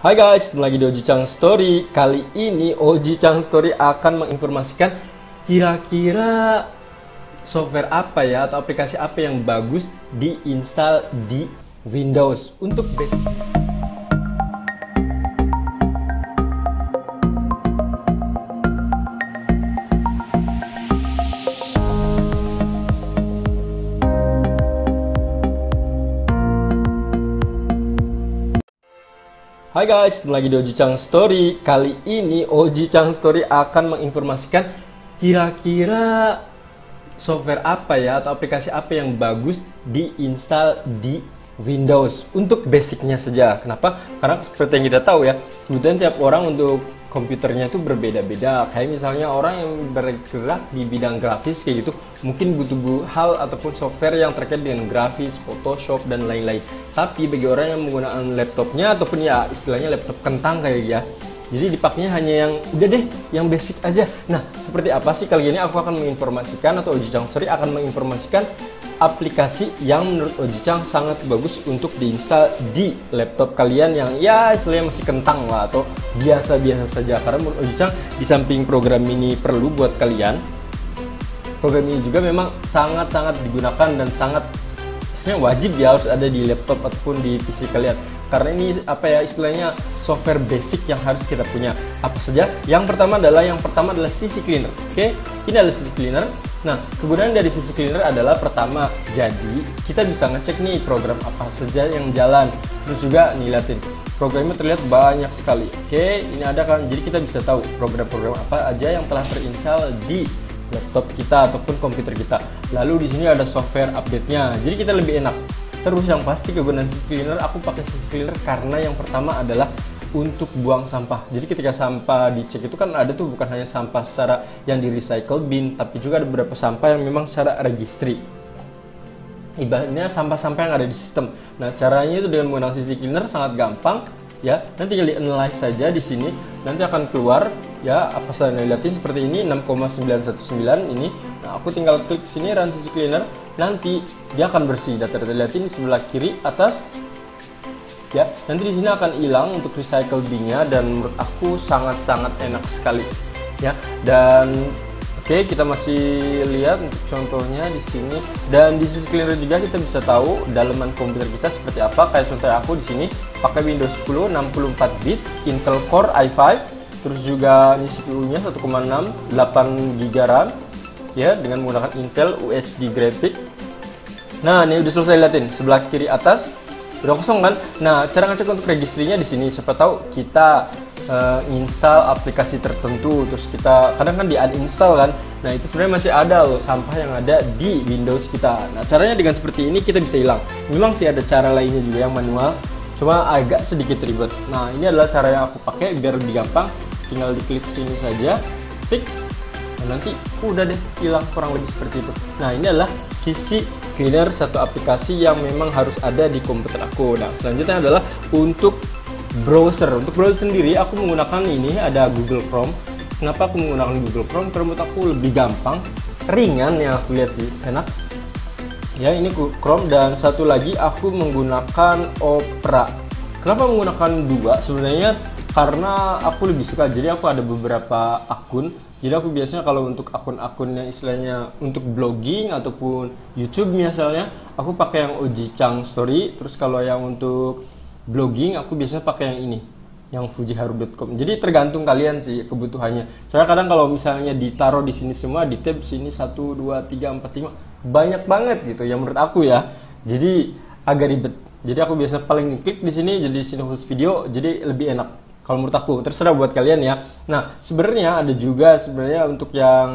Hai guys, lagi di Oji Chang Story. Kali ini Oji Chang Story akan menginformasikan kira-kira software apa ya atau aplikasi apa yang bagus diinstal di Windows untuk basic. Hai guys, lagi di Oji Chang Story. Kali ini Oji Chang Story akan menginformasikan kira-kira software apa ya atau aplikasi apa yang bagus diinstal di Windows untuk basicnya saja. Kenapa? Karena seperti yang kita tahu ya, kemudian tiap orang untuk komputernya itu berbeda-beda. Kayak misalnya orang yang bergerak di bidang grafis kayak gitu, mungkin butuh hal ataupun software yang terkait dengan grafis, Photoshop dan lain-lain. Tapi bagi orang yang menggunakan laptopnya ataupun ya istilahnya laptop kentang kayak ya, jadi dipakainya hanya yang udah deh, yang basic aja. Nah, seperti apa sih kali ini aku akan menginformasikan atau Oji Chang Sorry akan menginformasikan aplikasi yang menurut Oji Chang sangat bagus untuk diinstal di laptop kalian yang ya istilahnya masih kentang lah atau biasa-biasa saja. Karena menurut Oji Chang di samping program ini perlu buat kalian, program ini juga memang sangat-sangat digunakan dan sangat sebenarnya wajib ya harus ada di laptop ataupun di PC kalian. Karena ini apa ya istilahnya software basic yang harus kita punya. Apa saja? Yang pertama adalah yang pertama adalah CC Cleaner oke? Ini adalah CC Cleaner nah kegunaan dari CC Cleaner adalah pertama jadi kita bisa ngecek nih program apa saja yang jalan. Terus juga nih liatin programnya terlihat banyak sekali. Oke ini ada kan? Jadi kita bisa tahu program-program apa aja yang telah terinstall di laptop kita ataupun komputer kita. Lalu di sini ada software update-nya. Jadi kita lebih enak. Terus yang pasti kegunaan sisi cleaner, aku pakai sisi cleaner karena yang pertama adalah untuk buang sampah. Jadi ketika sampah dicek itu kan ada tuh bukan hanya sampah secara yang di recycle bin, tapi juga ada beberapa sampah yang memang secara registry. Ibaratnya sampah-sampah yang ada di sistem. Nah caranya itu dengan menggunakan sisi cleaner sangat gampang ya nanti tinggal analyze saja di sini nanti akan keluar ya apa saya lihatin seperti ini 6,919 ini nah aku tinggal klik sini run sisi cleaner nanti dia akan bersih data data lihatin di sebelah kiri atas ya nanti di sini akan hilang untuk recycle binnya dan menurut aku sangat sangat enak sekali ya dan Oke, kita masih lihat untuk contohnya di sini dan di sisi cleaner juga kita bisa tahu dalaman komputer kita seperti apa. Kayak contoh aku di sini pakai Windows 10 64 bit, Intel Core i5, terus juga ini CPU-nya 1,6 8 GB RAM ya dengan menggunakan Intel UHD graphic. Nah, ini udah selesai liatin sebelah kiri atas udah kosong kan. Nah, cara ngecek untuk registrinya di sini. Siapa tahu kita uh, install aplikasi tertentu terus kita kadang kan di uninstall kan? Nah itu sebenarnya masih ada loh sampah yang ada di Windows kita. Nah caranya dengan seperti ini kita bisa hilang. Memang sih ada cara lainnya juga yang manual cuma agak sedikit ribet. Nah ini adalah cara yang aku pakai biar lebih gampang. Tinggal diklik sini saja fix. Nah, nanti udah deh hilang kurang lebih seperti itu. Nah ini adalah sisi cleaner satu aplikasi yang memang harus ada di komputer aku nah selanjutnya adalah untuk browser. Untuk browser sendiri aku menggunakan ini ada Google Chrome. Kenapa aku menggunakan Google Chrome? Karena menurut aku lebih gampang, ringan yang aku lihat sih, enak. Ya ini Chrome dan satu lagi aku menggunakan Opera. Kenapa menggunakan dua? Sebenarnya karena aku lebih suka. Jadi aku ada beberapa akun. Jadi aku biasanya kalau untuk akun-akun yang istilahnya untuk blogging ataupun YouTube misalnya, aku pakai yang Oji Chang Story. Terus kalau yang untuk blogging aku biasanya pakai yang ini yang fujiharu.com jadi tergantung kalian sih kebutuhannya. Soalnya kadang kalau misalnya ditaruh di sini semua di tab sini 1, 2, 3, 4, 5 banyak banget gitu yang menurut aku ya. Jadi agak ribet. Jadi aku biasanya paling klik di sini jadi sini khusus video jadi lebih enak kalau menurut aku terserah buat kalian ya. Nah sebenarnya ada juga sebenarnya untuk yang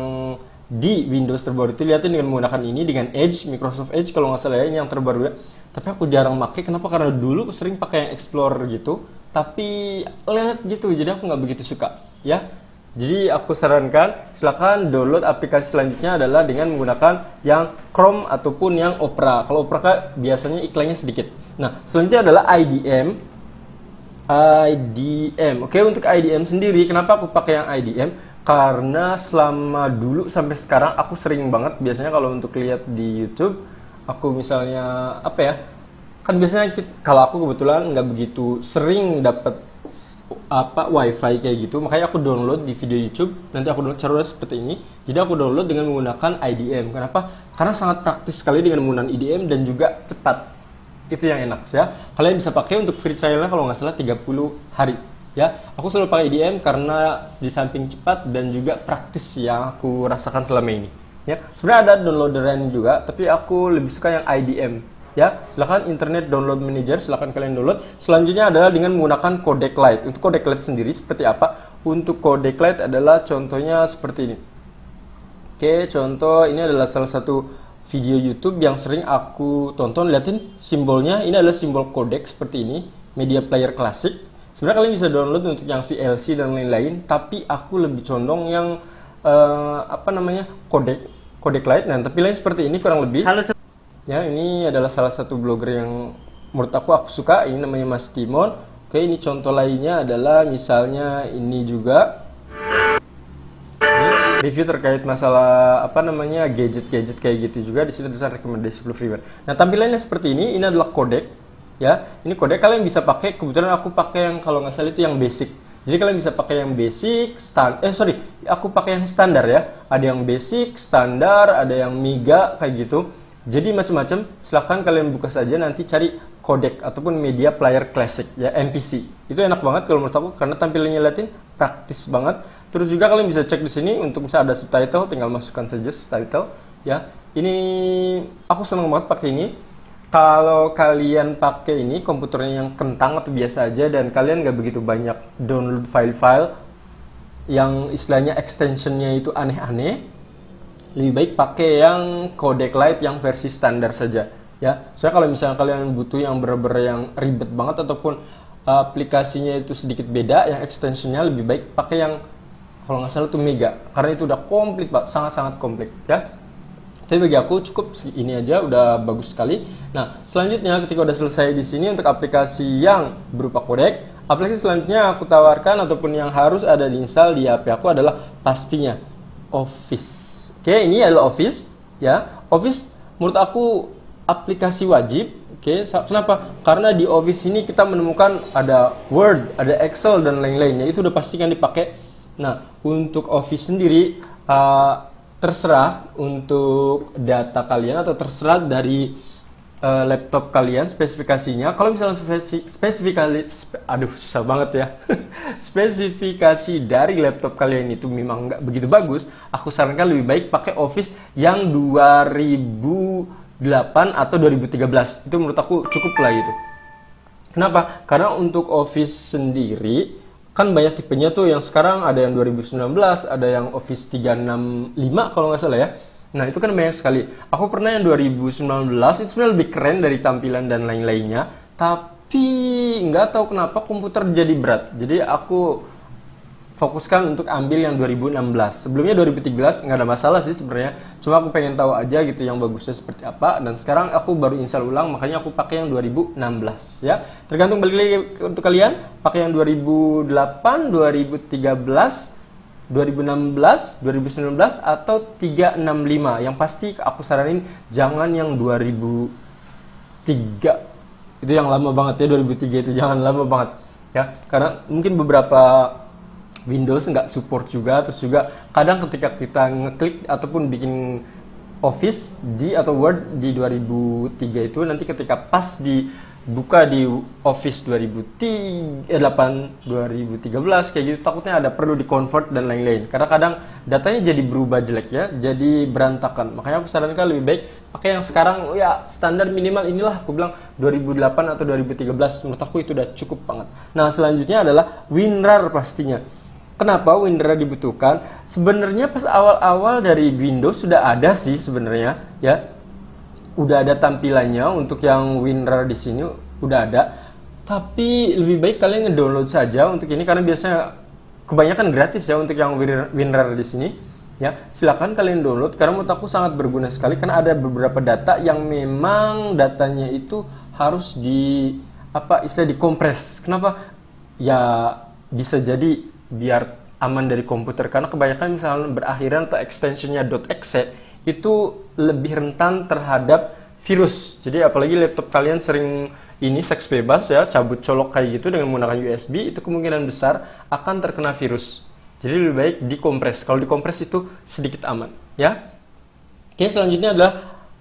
di Windows terbaru itu lihatin dengan menggunakan ini dengan Edge Microsoft Edge kalau nggak salah ya ini yang terbaru ya. Tapi aku jarang pakai kenapa? Karena dulu sering pakai yang Explorer gitu tapi lelet gitu jadi aku nggak begitu suka ya. Jadi aku sarankan silakan download aplikasi selanjutnya adalah dengan menggunakan yang Chrome ataupun yang Opera. Kalau Opera biasanya iklannya sedikit. Nah selanjutnya adalah IDM IDM oke untuk IDM sendiri kenapa aku pakai yang IDM karena selama dulu sampai sekarang aku sering banget biasanya kalau untuk lihat di YouTube aku misalnya apa ya kan biasanya kita, kalau aku kebetulan nggak begitu sering dapat apa wifi kayak gitu makanya aku download di video YouTube nanti aku download cara seperti ini. Jadi aku download dengan menggunakan IDM kenapa? Karena sangat praktis sekali dengan menggunakan IDM dan juga cepat itu yang enak ya. Kalian bisa pakai untuk free trialnya kalau nggak salah 30 hari ya. Aku selalu pakai IDM karena di samping cepat dan juga praktis yang aku rasakan selama ini ya. Sebenarnya ada downloader lain juga tapi aku lebih suka yang IDM ya. Silahkan internet download manager silahkan kalian download. Selanjutnya adalah dengan menggunakan codec light untuk codec light sendiri seperti apa? Untuk codec light adalah contohnya seperti ini. Oke contoh ini adalah salah satu video YouTube yang sering aku tonton liatin simbolnya. Ini adalah simbol codec seperti ini media player klasik. Sebenarnya kalian bisa download untuk yang VLC dan lain-lain tapi aku lebih condong yang uh, apa namanya codec codec light nah tapi lain seperti ini kurang lebih. Halo Ya, ini adalah salah satu blogger yang menurut aku aku suka. Ini namanya Mas Timon. Oke, ini contoh lainnya adalah misalnya ini juga review terkait masalah apa namanya gadget-gadget kayak gitu juga di sini ada rekomendasi freeware. Nah, tampilannya seperti ini. Ini adalah codec ya. Ini codec kalian bisa pakai. Kebetulan aku pakai yang kalau nggak salah itu yang basic. Jadi kalian bisa pakai yang basic, stand, eh sorry, aku pakai yang standar ya. Ada yang basic, standar, ada yang mega kayak gitu. Jadi macam-macam, silahkan kalian buka saja nanti cari codec ataupun media player classic ya MPC. Itu enak banget kalau menurut aku karena tampilannya Latin praktis banget. Terus juga kalian bisa cek di sini untuk bisa ada subtitle, tinggal masukkan saja subtitle ya. Ini aku senang banget pakai ini. Kalau kalian pakai ini komputernya yang kentang atau biasa aja dan kalian nggak begitu banyak download file-file yang istilahnya extensionnya itu aneh-aneh, lebih baik pakai yang codec light yang versi standar saja ya saya kalau misalnya kalian butuh yang bener-bener yang ribet banget ataupun aplikasinya itu sedikit beda yang extensionnya lebih baik pakai yang kalau nggak salah itu mega karena itu udah komplit pak sangat-sangat komplit ya tapi bagi aku cukup ini aja udah bagus sekali nah selanjutnya ketika udah selesai di sini untuk aplikasi yang berupa codec aplikasi selanjutnya aku tawarkan ataupun yang harus ada di install di HP aku adalah pastinya Office Oke, ini adalah Office ya. Office menurut aku aplikasi wajib. Oke, kenapa? Karena di Office ini kita menemukan ada Word, ada Excel dan lain-lainnya. Itu udah pasti kan dipakai. Nah, untuk Office sendiri uh, terserah untuk data kalian atau terserah dari uh, laptop kalian spesifikasinya. Kalau misalnya spesifikasi spe, aduh susah banget ya. Spesifikasi dari laptop kalian itu memang nggak begitu bagus aku sarankan lebih baik pakai Office yang 2008 atau 2013 itu menurut aku cukup lah itu. Kenapa? Karena untuk Office sendiri kan banyak tipenya tuh yang sekarang ada yang 2019 ada yang Office 365 kalau nggak salah ya Nah itu kan banyak sekali. Aku pernah yang 2019 itu sebenarnya lebih keren dari tampilan dan lain-lainnya. Tapi nggak tahu kenapa komputer jadi berat. Jadi aku fokuskan untuk ambil yang 2016. Sebelumnya 2013 nggak ada masalah sih sebenarnya. Cuma aku pengen tahu aja gitu yang bagusnya seperti apa. Dan sekarang aku baru install ulang, makanya aku pakai yang 2016 ya. Tergantung balik lagi untuk kalian, pakai yang 2008, 2013 2016, 2019 atau 365. Yang pasti aku saranin jangan yang 2003. Itu yang lama banget ya 2003 itu jangan lama banget ya. Karena mungkin beberapa Windows nggak support juga terus juga kadang ketika kita ngeklik ataupun bikin Office di atau Word di 2003 itu nanti ketika pas di buka di Office 2008 2013 kayak gitu takutnya ada perlu di convert dan lain-lain. Karena kadang datanya jadi berubah jelek ya jadi berantakan. Makanya aku sarankan lebih baik pakai yang sekarang. Ya standar minimal inilah aku bilang 2008 atau 2013 menurut aku itu udah cukup banget. Nah selanjutnya adalah WinRAR pastinya Kenapa WinRAR dibutuhkan? Sebenarnya pas awal-awal dari Windows sudah ada sih sebenarnya ya udah ada tampilannya untuk yang WinRAR di sini udah ada. Tapi lebih baik kalian ngedownload saja untuk ini karena biasanya kebanyakan gratis ya untuk yang WinRAR di sini. Ya, silakan kalian download karena menurut aku sangat berguna sekali karena ada beberapa data yang memang datanya itu harus di apa istilah dikompres. Kenapa? Ya bisa jadi biar aman dari komputer karena kebanyakan misalnya berakhiran atau extensionnya .exe itu lebih rentan terhadap virus. Jadi apalagi laptop kalian sering ini seks bebas ya, cabut colok kayak gitu dengan menggunakan USB itu kemungkinan besar akan terkena virus. Jadi lebih baik dikompres. Kalau dikompres itu sedikit aman, ya. Oke, selanjutnya adalah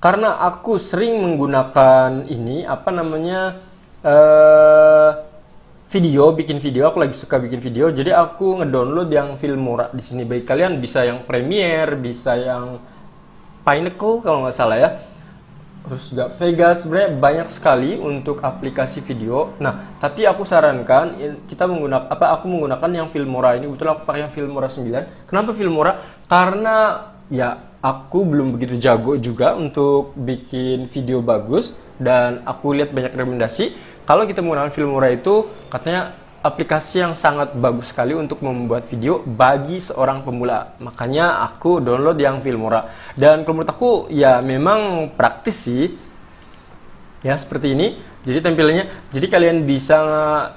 karena aku sering menggunakan ini apa namanya uh, video, bikin video, aku lagi suka bikin video, jadi aku ngedownload yang Filmora di sini. Baik kalian bisa yang Premiere, bisa yang Pinnacle kalau nggak salah ya terus juga Vega sebenarnya banyak sekali untuk aplikasi video. Nah, tapi aku sarankan kita menggunakan apa aku menggunakan yang Filmora ini. Betul aku pakai yang Filmora 9. Kenapa Filmora? Karena ya aku belum begitu jago juga untuk bikin video bagus dan aku lihat banyak rekomendasi. Kalau kita menggunakan Filmora itu katanya aplikasi yang sangat bagus sekali untuk membuat video bagi seorang pemula. Makanya aku download yang Filmora. Dan kalau menurut aku ya memang praktis sih. Ya seperti ini. Jadi tampilannya, jadi kalian bisa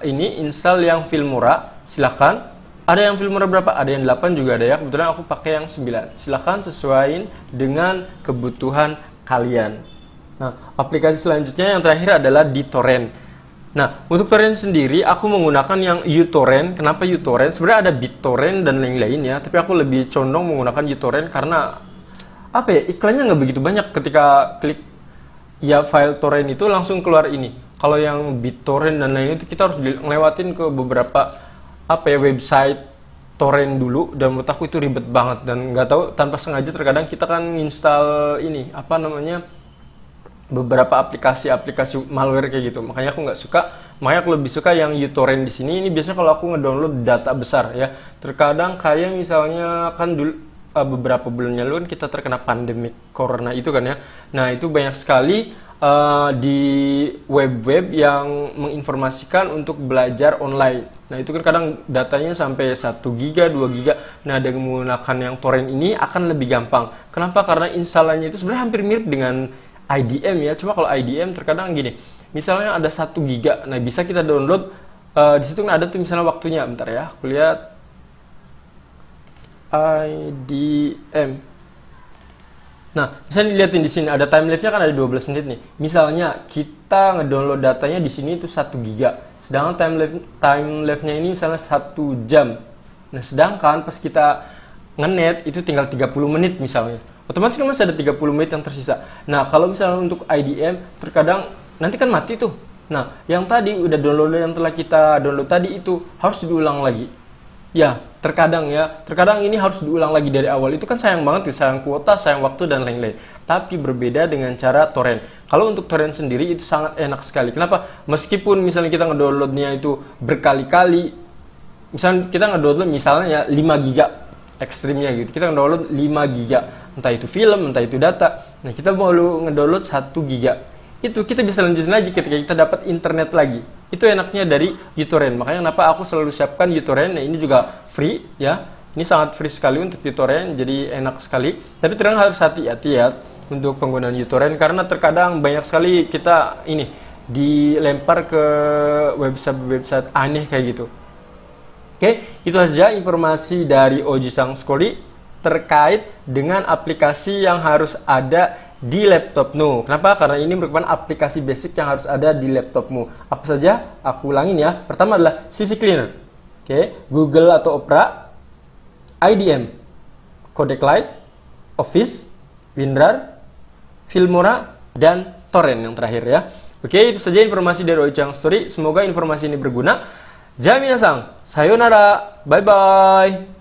ini install yang Filmora. Silahkan. Ada yang Filmora berapa? Ada yang 8 juga ada ya. Kebetulan aku pakai yang 9. Silahkan sesuaiin dengan kebutuhan kalian. Nah, aplikasi selanjutnya yang terakhir adalah di torrent. Nah, untuk torrent sendiri aku menggunakan yang uTorrent. Kenapa uTorrent? Sebenarnya ada BitTorrent dan lain-lain ya, tapi aku lebih condong menggunakan uTorrent karena apa ya? Iklannya nggak begitu banyak ketika klik ya file torrent itu langsung keluar ini. Kalau yang BitTorrent dan lain itu kita harus ngelewatin ke beberapa apa ya website torrent dulu dan menurut aku itu ribet banget dan nggak tahu tanpa sengaja terkadang kita kan install ini apa namanya beberapa aplikasi-aplikasi malware kayak gitu. Makanya aku nggak suka. Makanya aku lebih suka yang uTorrent di sini. Ini biasanya kalau aku ngedownload data besar ya. Terkadang kayak misalnya kan dulu uh, beberapa bulan lalu kan kita terkena pandemi corona itu kan ya. Nah itu banyak sekali uh, di web-web yang menginformasikan untuk belajar online. Nah itu kan kadang datanya sampai 1 giga, 2 giga. Nah dengan menggunakan yang torrent ini akan lebih gampang. Kenapa? Karena instalannya itu sebenarnya hampir mirip dengan IDM ya. Cuma kalau IDM terkadang gini, misalnya ada satu giga, nah bisa kita download uh, di situ ada tuh misalnya waktunya. Bentar ya, aku lihat IDM. Nah, misalnya dilihatin di sini ada time lapse-nya kan ada 12 menit nih. Misalnya kita ngedownload datanya di sini itu 1 giga. Sedangkan time lapse time lapse-nya ini misalnya 1 jam. Nah, sedangkan pas kita ngenet itu tinggal 30 menit misalnya otomatis kan masih ada 30 menit yang tersisa. Nah, kalau misalnya untuk IDM, terkadang nanti kan mati tuh. Nah, yang tadi udah download yang telah kita download tadi itu harus diulang lagi. Ya, terkadang ya, terkadang ini harus diulang lagi dari awal. Itu kan sayang banget ya, sayang kuota, sayang waktu dan lain-lain. Tapi berbeda dengan cara torrent. Kalau untuk torrent sendiri itu sangat enak sekali. Kenapa? Meskipun misalnya kita ngedownloadnya itu berkali-kali, misalnya kita ngedownload misalnya ya 5 giga ekstrimnya gitu. Kita ngedownload 5 giga, entah itu film, entah itu data. Nah, kita mau ngedownload 1 giga. Itu kita bisa lanjutin lagi ketika kita dapat internet lagi. Itu enaknya dari uTorrent. Makanya kenapa aku selalu siapkan uTorrent. Nah, ini juga free ya. Ini sangat free sekali untuk uTorrent, jadi enak sekali. Tapi terang harus hati-hati ya untuk penggunaan uTorrent karena terkadang banyak sekali kita ini dilempar ke website-website aneh kayak gitu. Oke, itu saja informasi dari Oji Sang Skoli terkait dengan aplikasi yang harus ada di laptopmu. Kenapa? Karena ini merupakan aplikasi basic yang harus ada di laptopmu. Apa saja? Aku ulangin ya. Pertama adalah CC Cleaner. Oke, okay. Google atau Opera, IDM, Codec Lite, Office, WinRAR, Filmora, dan Torrent yang terakhir ya. Oke, okay, itu saja informasi dari Ojang Story. Semoga informasi ini berguna. Jami nasang, sayonara, bye-bye.